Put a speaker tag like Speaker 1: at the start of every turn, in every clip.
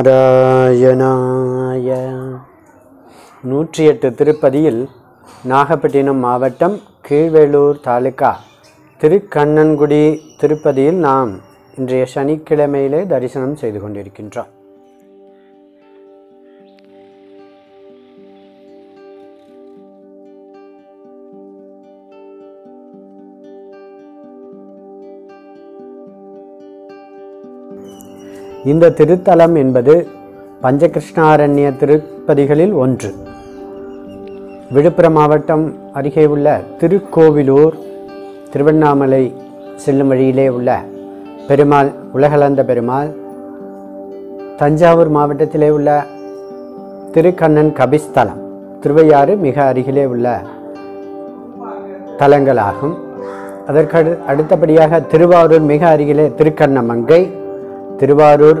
Speaker 1: நாராயணாய. நூற்றி எட்டு திருப்பதியில் நாகப்பட்டினம் மாவட்டம் கீழ்வேலூர் தாலுகா திருக்கண்ணன்குடி திருப்பதியில் நாம் இன்றைய சனிக்கிழமையிலே தரிசனம் செய்து கொண்டிருக்கின்றோம். இந்த திருத்தலம் என்பது பஞ்சகிருஷ்ணாரண்ய திருப்பதிகளில் ஒன்று. விழுப்புரம் மாவட்டம் அருகே உள்ள திருக்கோவிலூர் திருவண்ணாமலை செல்லும் வழியிலே உள்ள பெருமாள் உலகளந்த பெருமாள் தஞ்சாவூர் மாவட்டத்திலே உள்ள திருக்கண்ணன் கபிஸ்தலம் திருவையாறு மிக அருகிலே உள்ள தலங்களாகும். அதற்கு அடு அடுத்தபடியாக திருவாரூர் மிக அருகிலே திருக்கண்ணமங்கை திருவாரூர்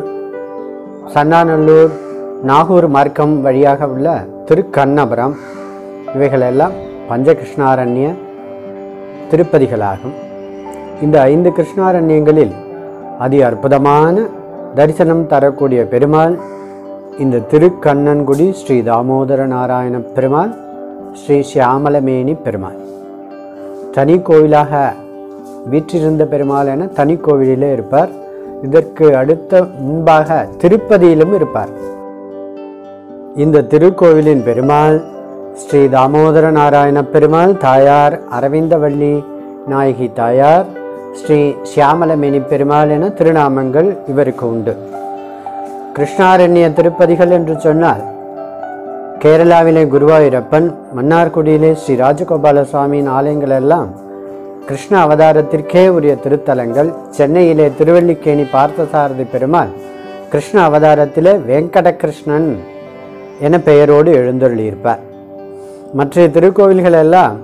Speaker 1: சன்னாநல்லூர் நாகூர் மார்க்கம் வழியாக உள்ள திருக்கண்ணபுரம். இவைகளெல்லாம் பஞ்சகிருஷ்ணாரண்ய திருப்பதிகளாகும். இந்த ஐந்து கிருஷ்ணாரண்யங்களில் அதி அற்புதமான தரிசனம் தரக்கூடிய பெருமாள் இந்த திருக்கண்ணன்குடி ஸ்ரீ தாமோதர நாராயண பெருமாள் ஸ்ரீ சியாமலமேனி பெருமாள். தனி கோவிலாக வீற்றிருந்த பெருமாள் என தனி கோவிலிலே இருப்பார். இதற்கு அடுத்த முன்பாக திருப்பதியிலும் இருப்பார். இந்த திருக்கோவிலின் பெருமாள் ஸ்ரீ தாமோதர நாராயண பெருமாள் தாயார் அரவிந்தவள்ளி நாயகி தாயார் ஸ்ரீ சியாமலமேனி பெருமாள் என திருநாமங்கள் இவருக்கு உண்டு. கிருஷ்ணாரண்ய திருப்பதிகள் என்று சொன்னால் கேரளாவிலே குருவாயூரப்பன் மன்னார்குடியிலே ஸ்ரீ ராஜகோபால சுவாமியின் ஆலயங்கள் எல்லாம் கிருஷ்ண அவதாரத்திற்கே உரிய திருத்தலங்கள் சென்னையிலே திருவல்லிக்கேணி பார்த்தசாரதி பெருமாள் கிருஷ்ண அவதாரத்திலே வெங்கடகிருஷ்ணன் என பெயரோடு எழுந்தருளியிருப்பார். மற்ற திருக்கோவில்கள் எல்லாம்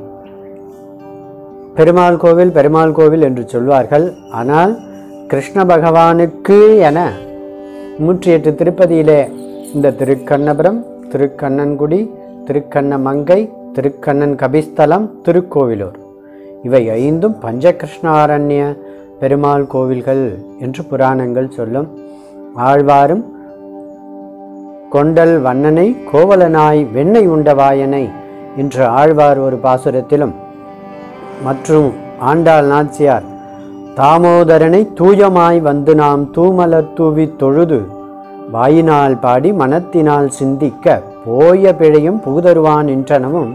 Speaker 1: பெருமாள் கோவில் பெருமாள் கோவில் என்று சொல்வார்கள். ஆனால் கிருஷ்ண பகவானுக்கு என நூற்றி எட்டு திருப்பதியிலே இந்த திருக்கண்ணபுரம் திருக்கண்ணன்குடி திருக்கண்ணமங்கை திருக்கண்ணன் கபிஸ்தலம் திருக்கோவிலூர். இவை ஐந்தும் பஞ்சகிருஷ்ணாரண்ய பெருமாள் கோவில்கள் என்று புராணங்கள் சொல்லும். ஆழ்வாரும் கொண்டல் வண்ணனை கோவலனாய் வெண்ணை உண்டவாயனை என்று ஆழ்வார் ஒரு பாசுரத்திலும். மற்றும் ஆண்டாள் நாச்சியார் தாமோதரனை தூயமாய் வந்து நாம் தூமலர் தூவி தொழுது வாயினால் பாடி மனத்தினால் சிந்திக்க போய பிழையும் புகுதருவான் என்றனவும்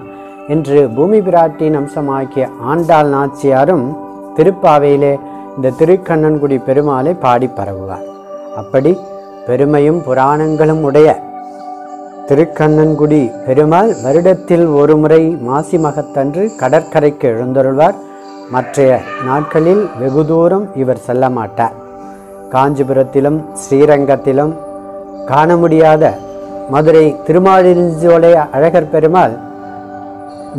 Speaker 1: என்று பூமி பிராட்டின் அம்சமாக்கிய ஆண்டாள் நாச்சியாரும் திருப்பாவையிலே இந்த திருக்கண்ணன்குடி பெருமாளை பாடி பரவுவார். அப்படி பெருமையும் புராணங்களும் உடைய திருக்கண்ணன்குடி பெருமாள் வருடத்தில் ஒரு முறை மாசி மகத்தன்று கடற்கரைக்கு எழுந்தருள்வார். மற்றைய நாட்களில் வெகு தூரம் இவர் செல்ல மாட்டார். காஞ்சிபுரத்திலும் ஸ்ரீரங்கத்திலும் காண முடியாத மதுரை திருமாலிருஞ்சோலை அழகர் பெருமாள்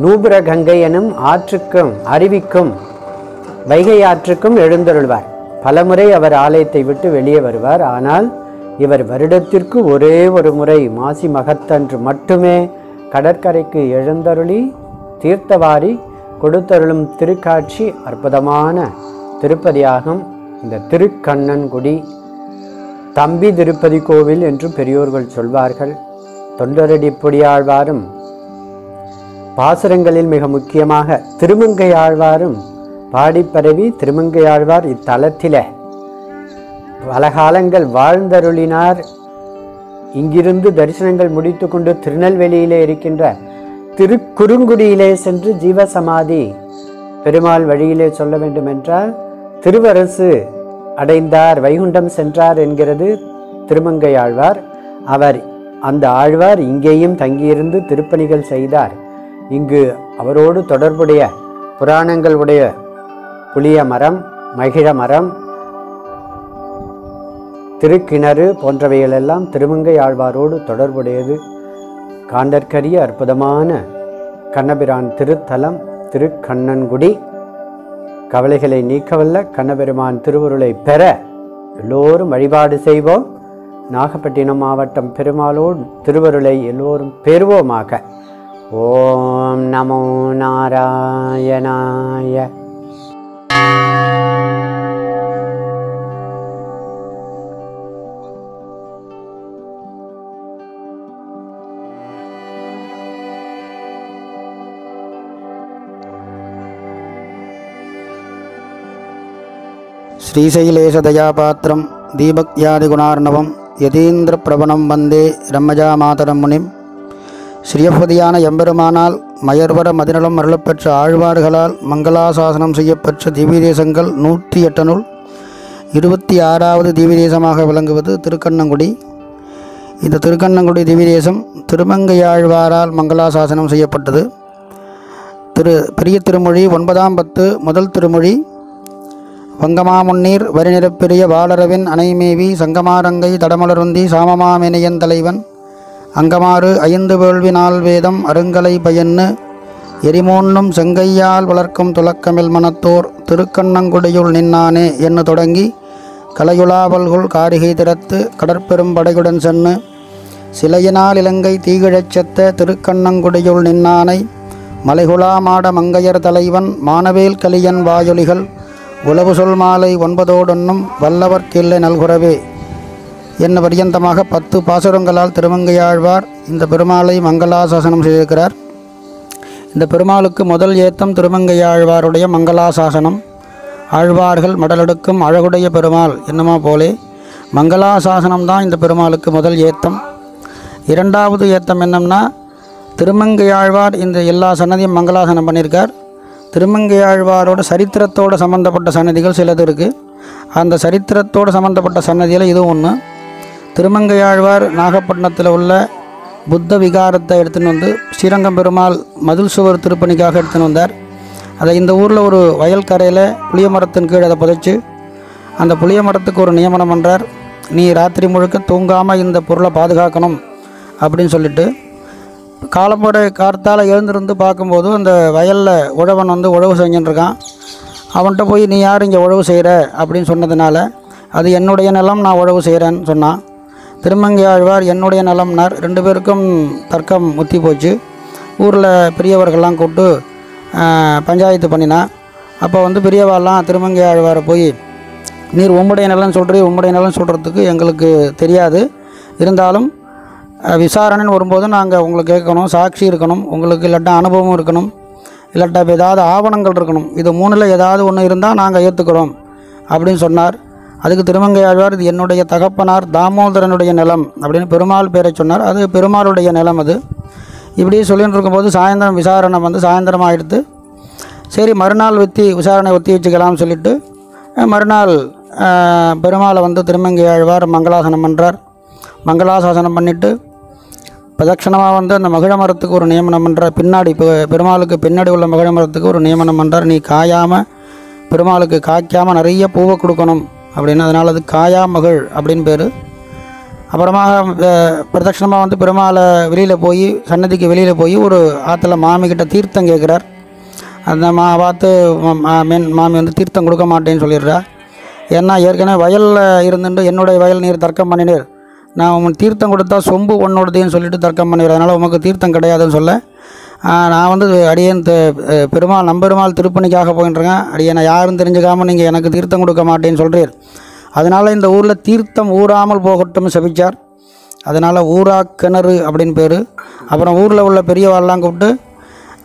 Speaker 1: நூபுர கங்கை எனும் ஆற்றுக்கும் அருவிக்கும் வைகை ஆற்றுக்கும் எழுந்தருள்வார். பலமுறை அவர் ஆலயத்தை விட்டு வெளியே வருவார். ஆனால் இவர் வருடத்திற்கு ஒரே ஒரு முறை மாசி மகத்தன்று மட்டுமே கடற்கரைக்கு எழுந்தருளி தீர்த்தவாரி கொடுத்தருளும் திருக்காட்சி அற்புதமான திருப்பதியாகும். இந்த திருக்கண்ணன்குடி தம்பி திருப்பதி கோவில் என்று பெரியோர்கள் சொல்வார்கள். தொண்டரடி பொடியாழ்வாரும் பாசுரங்களில் மிக முக்கியமாக திருமங்கையாழ்வாரும் பாடிப்பரவி திருமங்கையாழ்வார் இத்தலத்திலே. பல காலங்கள் வாழ்ந்தருளினார். இங்கிருந்து தரிசனங்கள் முடித்துக்கொண்டு திருநெல்வேலியிலே இருக்கின்ற திருக்குறுங்குடியிலே சென்று ஜீவசமாதி பெருமாள் வழியிலே சொல்ல வேண்டுமென்றால் திருவரசு அடைந்தார் வைகுண்டம் சென்றார் என்கிறது திருமங்கை ஆழ்வார். அவர் அந்த ஆழ்வார் இங்கேயும் தங்கியிருந்து திருப்பணிகள் செய்தார். இங்கு அவரோடு தொடர்புடைய புராணங்கள் உடைய புளிய மரம் மகிழ மரம் திருக்கிணறு போன்றவைகளெல்லாம் திருமங்கை ஆழ்வாரோடு தொடர்புடையது. காண்டற்கரிய அற்புதமான கண்ணபிரான் திருத்தலம் திருக்கண்ணன்குடி கவலைகளை நீக்கவல்ல கண்ணபெருமான் திருவுருளை பெற எல்லோரும் வழிபாடு செய்வோம். நாகப்பட்டினம் மாவட்டம் பெருமாளோடு திருவருளை எல்லோரும் பெறுவோமாக. ॐ नमो नारायणाय
Speaker 2: श्रीशैलेशदयापात्रं दीपक्यादिगुणार्णवं यतीन्द्रप्रवणं वन्दे रम्मजामातरं मुनिम् ஸ்ரீயப்பதியான எம்பெருமானால் மயர்வர மதிநலம் அருளப்பெற்ற ஆழ்வார்களால் மங்களாசாசனம் செய்யப்பெற்ற திவ்யதேசங்கள் நூற்றி எட்டனுள் இருபத்தி ஆறாவது திவ்யதேசமாக விளங்குவது திருக்கண்ணங்குடி. இந்த திருக்கண்ணங்குடி திவ்யதேசம் திருமங்கையாழ்வாரால் மங்களாசாசனம் செய்யப்பட்டது. திரு பெரிய திருமொழி ஒன்பதாம் பத்து முதல் திருமொழி. வங்கமாமுன்னீர் வரிநிறப்பெரிய வாளரவின் அணைமேவி சங்கமாரங்கை தடமலருந்தி சாமமாமினையன் தலைவன். அங்கமாறு ஐந்து வேள்வி நாள் வேதம் அருங்கலை பயன்னு எரிமோன்னும் செங்கையால் வளர்க்கும் துலக்கமில் மனத்தோர் திருக்கண்ணங்குடியுள் நின்னானே என்று தொடங்கி கலையுலாவல்குள் காரிகை திறத்து கடற்பெரும் படையுடன் சென்னு சிலையினால் இலங்கை தீகிழச் செத்த திருக்கண்ணங்குடியுள் நின்னானை மலைகுலா மாட மங்கையர் தலைவன் மானவேல் கலியன் வாயொலிகள் உளவு சொல் மாலை ஒன்பதோடொன்னும் வல்லவர்க்கில்லை நல்குறவே. என்ன பரியந்தமாக பத்து பாசுரங்களால் திருமங்கையாழ்வார் இந்த பெருமாளை மங்களாசாசனம் செய்திருக்கிறார். இந்த பெருமாளுக்கு முதல் ஏத்தம் திருமங்கையாழ்வாருடைய மங்களாசாசனம். ஆழ்வார்கள் மடலெடுக்கும் அழகுடைய பெருமாள் என்னமா போலே. மங்களாசாசனம் தான் இந்த பெருமாளுக்கு முதல் ஏத்தம் இரண்டாவது ஏத்தம் என்னம்னா திருமங்கையாழ்வார் இந்த எல்லா சன்னதியும் மங்களாசனம் பண்ணியிருக்கார் திருமங்கையாழ்வாரோட சரித்திரத்தோட சம்மந்தப்பட்ட சன்னதிகள் சிலது இருக்குது அந்த சரித்திரத்தோட சம்மந்தப்பட்ட சன்னதியில் இதுவும் ஒன்று திருமங்கையாழ்வார் நாகப்பட்டினத்தில் உள்ள புத்த விகாரத்தை எடுத்துன்னு வந்து ஸ்ரீரங்கம் பெருமாள் மதில் சுவர் திருப்பணிக்காக எடுத்துன்னு வந்தார். அதை இந்த ஊரில் ஒரு வயல் கரையில் புளிய மரத்தின் கீழ் அதை புதைச்சு அந்த புளிய மரத்துக்கு ஒரு நியமனம் பண்ணுறார் நீ ராத்திரி முழுக்க தூங்காமல் இந்த பொருளை பாதுகாக்கணும் அப்படின்னு சொல்லிட்டு காலம்போட கார்த்தால் எழுந்திருந்து பார்க்கும்போது அந்த வயலில் உழவன் வந்து உழவு செஞ்சுட்டுருக்கான் அவன்கிட்ட போய் நீ யார் இங்கே உழவு செய்கிற அப்படின்னு சொன்னதுனால அது என்னுடைய நிலம் நான் உழவு செய்கிறேன்னு சொன்னான். திருமங்கை ஆழ்வார் என்னுடைய நலம்னார். ரெண்டு பேருக்கும் தர்க்கம் முத்தி போச்சு. ஊரில் பெரியவர்கள்லாம் கூப்பிட்டு பஞ்சாயத்து பண்ணினா. அப்போ வந்து பெரியவாள்லாம் திருமங்கை ஆழ்வாரை போய் நீர் உம்முடைய நலன் சொல்கிறீ உம்முடைய நலன் சொல்கிறதுக்கு எங்களுக்கு தெரியாது. இருந்தாலும் விசாரணைன்னு வரும்போது நாங்கள் உங்களை கேட்கணும் சாட்சி இருக்கணும் உங்களுக்கு இல்லாட்டா அனுபவம் இருக்கணும் இல்லாட்டா ஏதாவது ஆவணங்கள் இருக்கணும். இது மூணில் ஏதாவது ஒன்று இருந்தால் நாங்கள் ஏற்றுக்கிறோம் அப்படின்னு சொன்னார். அதுக்கு திருமங்கை ஆழ்வார் இது என்னுடைய தகப்பனார் தாமோதரனுடைய நிலம் அப்படின்னு பெருமாள் பேரை சொன்னார். அது பெருமாளுடைய நிலம் அது. இப்படியே சொல்லிட்டு இருக்கும்போது சாயந்தரம் விசாரணை வந்து சாயந்தரம் ஆகிடுத்து சரி மறுநாள் ஒத்தி விசாரணை ஒத்தி வச்சுக்கலாம்னு சொல்லிட்டு மறுநாள் பெருமாளை வந்து திருமங்கை ஆழ்வார் மங்களாசனம் பண்ணுறார் மங்களாசாசனம் பண்ணிவிட்டு பிரதட்சணமாக வந்து அந்த மகிழ மரத்துக்கு ஒரு நியமனம் பண்ணுறார் பின்னாடி இப்போ பெருமாளுக்கு பின்னாடி உள்ள மகிழ மரத்துக்கு ஒரு நியமனம் பண்ணுறார் நீ காயாமல் பெருமாளுக்கு காய்க்காமல் நிறைய பூவை கொடுக்கணும். அப்படின்னு அதனால் அது காயா மகள் அப்படின்னு பேர். அப்புறமா பிரதட்சணமாக வந்து பெருமாளை வெளியில் போய் சன்னதிக்கு வெளியில் போய் ஒரு ஆற்றுல மாமிக்கிட்ட தீர்த்தம் கேட்குறார். அந்த மா பார்த்து ம- மென் மாமி வந்து தீர்த்தம் கொடுக்க மாட்டேன்னு சொல்லிடுறா. ஏன்னா ஏற்கனவே வயலில் இருந்துட்டு என்னுடைய வயல் நீர் தர்க்கம் பண்ணினீர். நான் உன் தீர்த்தம் கொடுத்தா சொம்பு உன்னோடதுன்னு சொல்லிட்டு தர்க்கம் பண்ணிடுறேன் அதனால் உமக்கு தீர்த்தம் கிடையாதுன்னு சொல்ல. நான் வந்து அடியன் தெ- பெருமாள் நம்பெருமாள் திருப்பணிக்காக போயிட்டுருக்கேன் அடியனை யாரும் தெரிஞ்சுக்காமல் நீங்கள் எனக்கு தீர்த்தம் கொடுக்க மாட்டேன்னு சொல்கிறீர் அதனால் இந்த ஊரில் தீர்த்தம் ஊறாமல் போகட்டும்னு செபிச்சார். அதனால் ஊரா கிணறு அப்படின்னு பேர். அப்புறம் ஊரில் உள்ள பெரியவாள்லாம் கூப்பிட்டு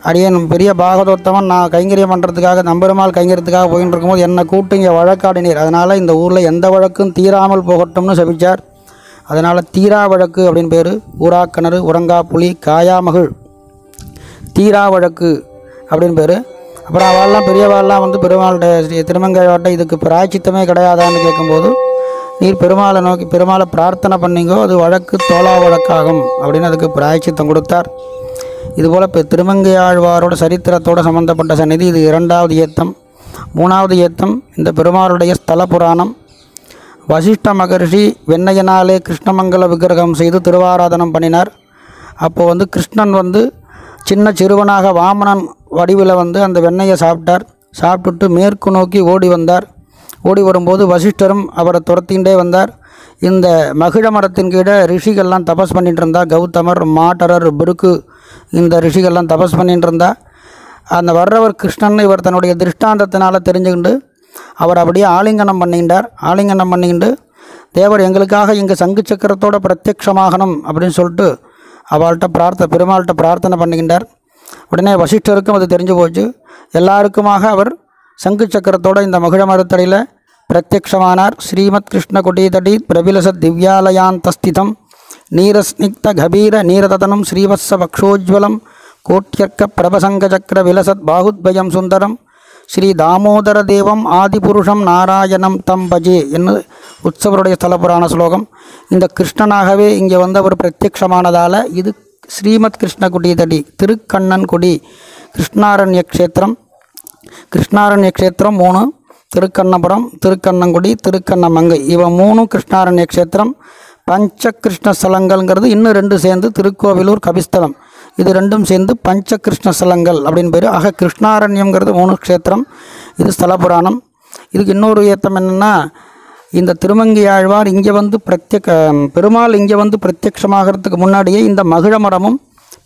Speaker 2: அடியன் பெரிய பாகதோத்தமன் நான் கைங்கரியம் பண்ணுறதுக்காக நம்பெருமாள் கைங்கரியத்துக்காக போயின்னு இருக்கும்போது என்னை கூப்பிட்டு இங்கே வழக்காடினீர். அதனால் இந்த ஊரில் எந்த வழக்கும் தீராமல் போகட்டும்னு செபிச்சார். அதனால் தீரா வழக்கு அப்படின்னு பேர். ஊரா கிணறு உறங்கா புலி காயாமகிழ் தீரா வழக்கு அப்படின்னு பேர். அப்புறம் அவள்லாம் பெரியவாள்லாம் வந்து பெருமாளுடைய திருமங்கையாட்ட இதுக்கு பிராய்ச்சித்தமே கிடையாதான்னு கேட்கும்போது நீர் பெருமாளை நோக்கி பெருமாளை பிரார்த்தனை பண்ணிங்கோ அது வழக்கு தோலா வழக்காகும் அப்படின்னு அதுக்கு பிராய்ச்சித்தம் கொடுத்தார். இதுபோல் இப்போ திருமங்கையாழ்வாரோட சரித்திரத்தோட சம்பந்தப்பட்ட சந்நிதி இது இரண்டாவது ஏத்தம். மூணாவது ஏத்தம் இந்த பெருமாளுடைய ஸ்தல புராணம். வசிஷ்ட மகர்ஷி வெண்ணையனாலே கிருஷ்ணமங்கல விக்கிரகம் செய்து திருவாராதனம் பண்ணினார். அப்போது வந்து கிருஷ்ணன் வந்து சின்ன சிறுவனாக வாமனன் வடிவில் வந்து அந்த வெண்ணெயை சாப்பிட்டார். சாப்பிட்டுட்டு மேற்கு நோக்கி ஓடி வந்தார். ஓடி வரும்போது வசிஷ்டரும் அவரை துரத்திண்டே வந்தார். இந்த மகிழ மரத்தின் கீழே ரிஷிகள்லாம் தபஸ் பண்ணிட்டு இருந்தா கௌதமர் மாட்டரர் பிருக்கு இந்த ரிஷிகள்லாம் தபஸ் பண்ணிட்டு இருந்தா அந்த வர்றவர் கிருஷ்ணன் இவர் தன்னுடைய திருஷ்டாந்தத்தினால் தெரிஞ்சுக்கிண்டு அவர் அப்படியே ஆலிங்கனம் பண்ணிக்கிட்டார் ஆலிங்கனம் பண்ணிக்கிண்டு தேவர் எங்களுக்காக இங்கே சங்கு சக்கரத்தோட பிரத்யக்ஷமாகணும் அப்படின்னு சொல்லிட்டு அவள்கிட்ட பிரார்த்த பெருமாள்கிட்ட பிரார்த்தனை பண்ணுகின்றார். உடனே வசிஷ்டருக்கும் அது தெரிஞ்சு போச்சு. எல்லாருக்குமாக அவர் சங்கு சக்கரத்தோட இந்த மகிழ மரத்தடையில் பிரத்யக்ஷமானார் ஸ்ரீமத் கிருஷ்ண குடீதடி பிரபிலசத் திவ்யாலயாந்தஸ்திதம். நீரஸ்னிக்த கபீர நீரததனம் ஸ்ரீவத்ச பக்ஷோஜ்வலம். கோட்யர்க்க பிரபசங்கச்சக்கர விலசத் பாகுத்பயம் சுந்தரம். ஸ்ரீ தாமோதர தேவம் ஆதிபுருஷம் நாராயணம் தம் பஜே என்று உற்சவருடைய ஸ்தல ஸ்லோகம். இந்த கிருஷ்ணனாகவே இங்கே வந்து அவர் பிரத்யக்ஷமானதால் இது ஸ்ரீமத் கிருஷ்ணகுடி தடி திருக்கண்ணன்குடி கிருஷ்ணாரண்ய க்ஷேத்திரம். கிருஷ்ணாரண்ய க்ஷேத்திரம் மூணு திருக்கண்ணபுரம் திருக்கண்ணங்குடி திருக்கண்ணமங்கை. இவன் மூணு கிருஷ்ணாரண்ய க்ஷேத்திரம். பஞ்ச கிருஷ்ண ஸ்தலங்கள்ங்கிறது இன்னும் ரெண்டு சேர்ந்து திருக்கோவிலூர் கபிஸ்தலம். இது ரெண்டும் சேர்ந்து பஞ்ச கிருஷ்ண ஸ்தலங்கள் அப்படின்னு பேர். ஆக கிருஷ்ணாரண்யங்கிறது மூணு க்ஷேத்திரம். இது ஸ்தல புராணம் இதுக்கு இன்னொரு ஏத்தம் என்னென்னா இந்த திருமங்கி ஆழ்வார் இங்கே வந்து பிரத்யக் பெருமாள் இங்கே வந்து பிரத்யக்ஷமாகிறதுக்கு முன்னாடியே இந்த மகிழ மரமும்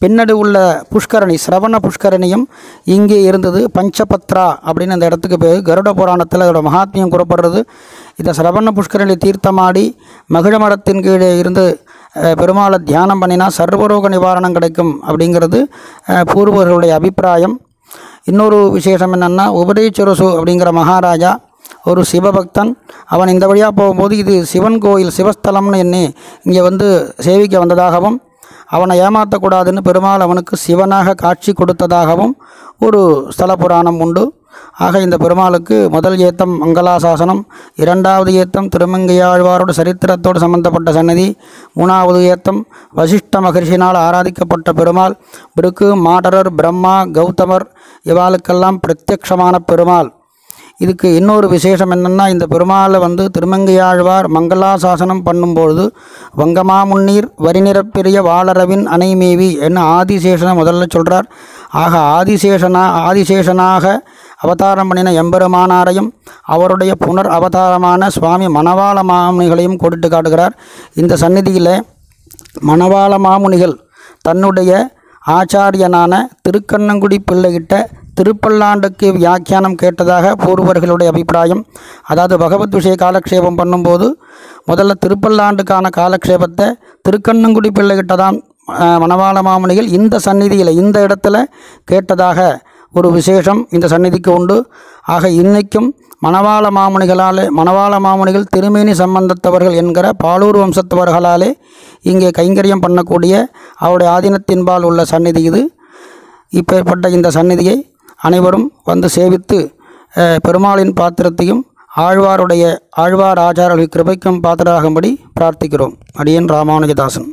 Speaker 2: பின்னாடி உள்ள புஷ்கரணி சிரவண புஷ்கரணியும் இங்கே இருந்தது. பஞ்சபத்ரா அப்படின்னு அந்த இடத்துக்கு பேர். கருட புராணத்தில் அதோட மகாத்மியம் கூறப்படுறது. இந்த சிரவண புஷ்கரணி தீர்த்தமாடி மகிழ மரத்தின் கீழே இருந்து பெருமாளை தியானம் பண்ணினா சர்வரோக நிவாரணம் கிடைக்கும் அப்படிங்கிறது பூர்வர்களுடைய அபிப்பிராயம். இன்னொரு விசேஷம் என்னென்னா உபதேச்சுரசு அப்படிங்கிற மகாராஜா ஒரு சிவபக்தன். அவன் இந்த வழியாக போகும்போது இது சிவன் கோயில் சிவஸ்தலம்னு எண்ணி இங்கே வந்து சேவிக்க வந்ததாகவும் அவனை ஏமாற்றக்கூடாதுன்னு பெருமாள் அவனுக்கு சிவனாக காட்சி கொடுத்ததாகவும் ஒரு ஸ்தல புராணம் உண்டு. ஆக இந்த பெருமாளுக்கு முதல் ஏத்தம் மங்களாசாசனம் இரண்டாவது ஏத்தம் திருமங்கையாழ்வாரோட சரித்திரத்தோடு சம்பந்தப்பட்ட சன்னதி மூணாவது ஏத்தம் வசிஷ்ட மகர்ஷினால் ஆராதிக்கப்பட்ட பெருமாள் பிருக்கு மாடரர் பிரம்மா கௌதமர் இவாளுக்கெல்லாம் பிரத்யக்ஷமான பெருமாள். இதுக்கு இன்னொரு விசேஷம் என்னென்னா இந்த பெருமாளை வந்து திருமங்கையாழ்வார் மங்களாசாசனம் பண்ணும்பொழுது வங்கமாமுன்னீர் வரிநிறப்பெரிய வாளரவின் அணைமேவி என்ன ஆதிசேஷனை முதல்ல சொல்கிறார் ஆக ஆதிசேஷனா ஆதிசேஷனாக அவதாரம் பண்ணின எம்பெருமானாரையும் அவருடைய புனர் அவதாரமான சுவாமி மணவாள மாமுனிகளையும் கொடுத்து காட்டுகிறார். இந்த சந்நிதியில் மணவாள மாமுனிகள் தன்னுடைய ஆச்சாரியனான திருக்கண்ணங்குடி பிள்ளைகிட்ட திருப்பல்லாண்டுக்கு வியாக்கியானம் கேட்டதாக பூர்வர்களுடைய அபிப்பிராயம். அதாவது பகவத் விஷய காலக்ஷேபம் பண்ணும்போது முதல்ல திருப்பல்லாண்டுக்கான காலக்ஷேபத்தை திருக்கண்ணங்குடி பிள்ளைகிட்ட தான் மணவாள மாமுனிகள் இந்த சந்நிதியில் இந்த இடத்துல கேட்டதாக ஒரு விசேஷம் இந்த சந்நிதிக்கு உண்டு. ஆக இன்னைக்கும் மணவாள மாமுனிகளாலே மணவாள மாமுனிகள் திருமேனி சம்பந்தத்தவர்கள் என்கிற பாலூர் வம்சத்தவர்களாலே இங்கே கைங்கரியம் பண்ணக்கூடிய அவருடைய ஆதீனத்தின்பால் உள்ள சந்நிதி இது. இப்பேற்பட்ட இந்த சந்நிதியை அனைவரும் வந்து சேவித்து பெருமாளின் பாத்திரத்தையும் ஆழ்வாருடைய ஆழ்வார் ஆச்சாரர்கள் கிருபைக்கும் பாத்திராகும்படி பிரார்த்திக்கிறோம். அடியன் ராமானுஜதாசன்.